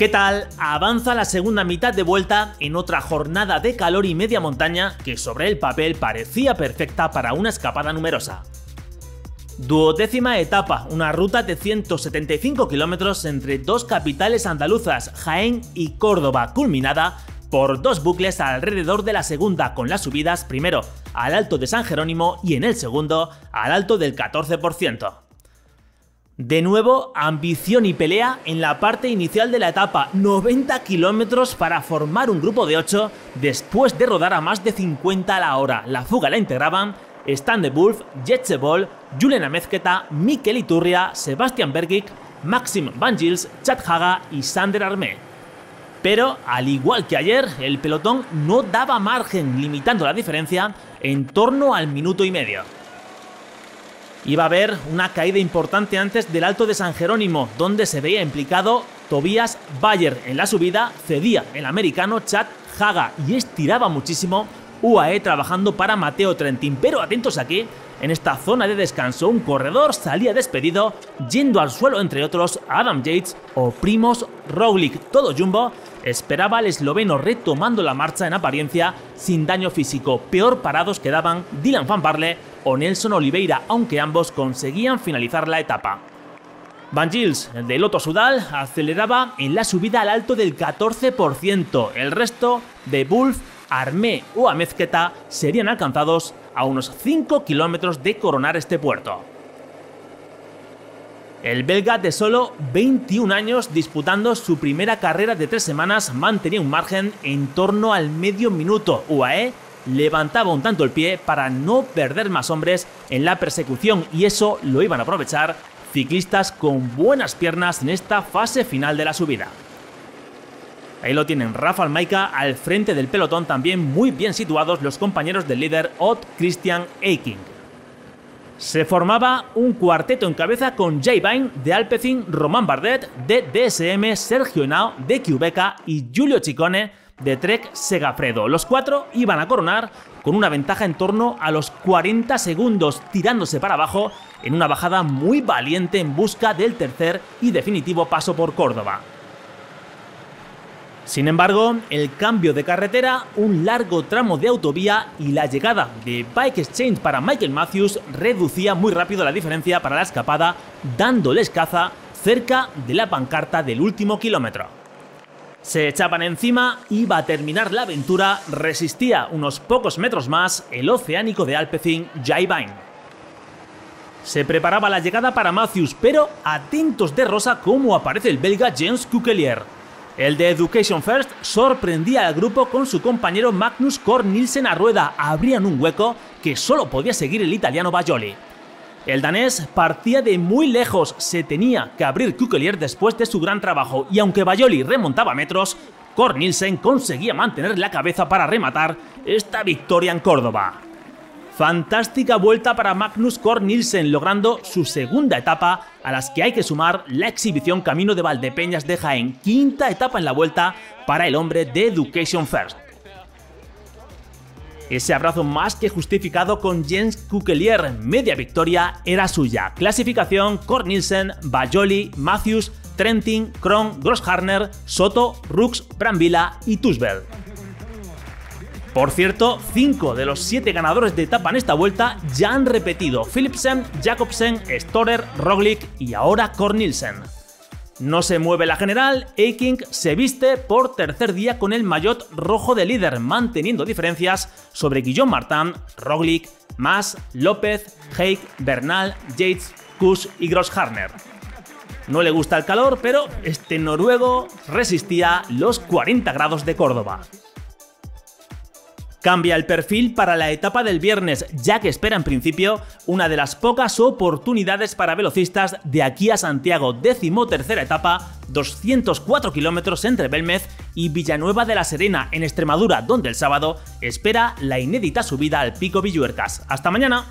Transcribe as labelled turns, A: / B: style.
A: ¿Qué tal? Avanza la segunda mitad de vuelta en otra jornada de calor y media montaña que sobre el papel parecía perfecta para una escapada numerosa. Duodécima etapa, una ruta de 175 kilómetros entre dos capitales andaluzas, Jaén y Córdoba, culminada por dos bucles alrededor de la segunda, con las subidas primero al alto de San Jerónimo y en el segundo al alto del 14%. De nuevo, ambición y pelea en la parte inicial de la etapa, 90 kilómetros para formar un grupo de 8 después de rodar a más de 50 a la hora. La fuga la integraban Stan de Wolf, Jetsebol, Julian Amezqueta, Mikel Iturria, Sebastian Bergic, Maxim Van Gils, Chad Haga y Sander Armé. Pero, al igual que ayer, el pelotón no daba margen, limitando la diferencia en torno al minuto y medio. Iba a haber una caída importante antes del Alto de San Jerónimo, donde se veía implicado Tobias Bayer. En la subida cedía el americano Chad Haga y estiraba muchísimo UAE trabajando para Mateo Trentin. Pero atentos aquí, en esta zona de descanso un corredor salía despedido yendo al suelo entre otros Adam Yates o Primos Roglic. Todo Jumbo esperaba al esloveno retomando la marcha en apariencia sin daño físico. Peor parados quedaban Dylan Van Barle o Nelson Oliveira, aunque ambos conseguían finalizar la etapa. Van Gils, de Loto Sudal, aceleraba en la subida al alto del 14%. El resto de Wolf, Armé o Amezqueta serían alcanzados a unos 5 kilómetros de coronar este puerto. El belga de solo 21 años disputando su primera carrera de tres semanas mantenía un margen en torno al medio minuto. UAE levantaba un tanto el pie para no perder más hombres en la persecución y eso lo iban a aprovechar ciclistas con buenas piernas en esta fase final de la subida. Ahí lo tienen Rafa Almaica al frente del pelotón, también muy bien situados los compañeros del líder Ott Christian Eiking. Se formaba un cuarteto en cabeza con Jay Vine de Alpecin, Román Bardet de DSM, Sergio Henao de Quebeca y Giulio Ciccone de Trek Segafredo. Los cuatro iban a coronar con una ventaja en torno a los 40 segundos, tirándose para abajo en una bajada muy valiente en busca del tercer y definitivo paso por Córdoba. Sin embargo, el cambio de carretera, un largo tramo de autovía y la llegada de Bike Exchange para Michael Matthews reducía muy rápido la diferencia para la escapada, dándoles caza cerca de la pancarta del último kilómetro. Se echaban encima, iba a terminar la aventura, resistía unos pocos metros más el oceánico de Alpecin, Vine. Se preparaba la llegada para Matthews, pero atentos de rosa cómo aparece el belga James Kukelier. El de Education First sorprendía al grupo con su compañero Magnus Kornilsen a rueda, abrían un hueco que solo podía seguir el italiano Bajoli. El danés partía de muy lejos, se tenía que abrir Kukelier después de su gran trabajo y aunque Bayoli remontaba metros, Cornilsen conseguía mantener la cabeza para rematar esta victoria en Córdoba. Fantástica vuelta para Magnus Cornilsen, logrando su segunda etapa, a las que hay que sumar la exhibición Camino de Valdepeñas de Jaén, quinta etapa en la vuelta para el hombre de Education First. Ese abrazo más que justificado con Jens Kukelier, media victoria era suya. Clasificación Cornilsen, Bajoli, Matthews, Trentin, Kron, Grossharner, Soto, Rux, Brambila y Tusbel. Por cierto, 5 de los 7 ganadores de etapa en esta vuelta ya han repetido Philipsen, Jacobsen, Storer, Roglic y ahora Cornilsen. No se mueve la general, Eiking se viste por tercer día con el maillot rojo de líder, manteniendo diferencias sobre Guillaume Martin, Roglic, Mas, López, Heik, Bernal, Yates, Kuss y Grossharner. No le gusta el calor, pero este noruego resistía los 40 grados de Córdoba. Cambia el perfil para la etapa del viernes, ya que espera en principio una de las pocas oportunidades para velocistas de aquí a Santiago, décimo tercera etapa, 204 kilómetros entre Belmez y Villanueva de la Serena, en Extremadura, donde el sábado espera la inédita subida al Pico Villuercas. ¡Hasta mañana!